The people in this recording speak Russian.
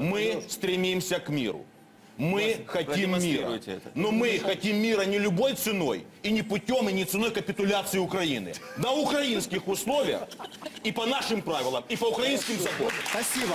Мы стремимся к миру. Мы хотим мира. это. Но мы хотим мира не любой ценой, и не путем, и не ценой капитуляции Украины. На украинских условиях, и по нашим правилам, и по украинским законам. Спасибо.